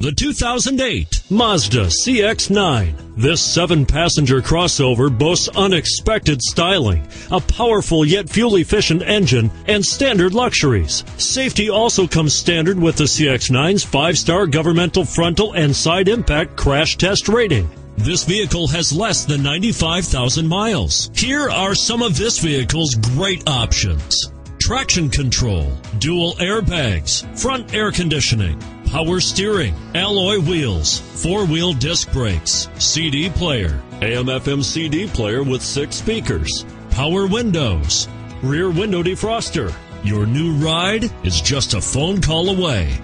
The 2008 Mazda CX-9. This seven-passenger crossover boasts unexpected styling, a powerful yet fuel-efficient engine, and standard luxuries. Safety also comes standard with the CX-9's five-star governmental frontal and side impact crash test rating. This vehicle has less than 95,000 miles. Here are some of this vehicle's great options. Traction control, dual airbags, front air conditioning, power steering, alloy wheels, four wheel disc brakes, CD player, AM FM CD player with six speakers, power windows, rear window defroster. Your new ride is just a phone call away.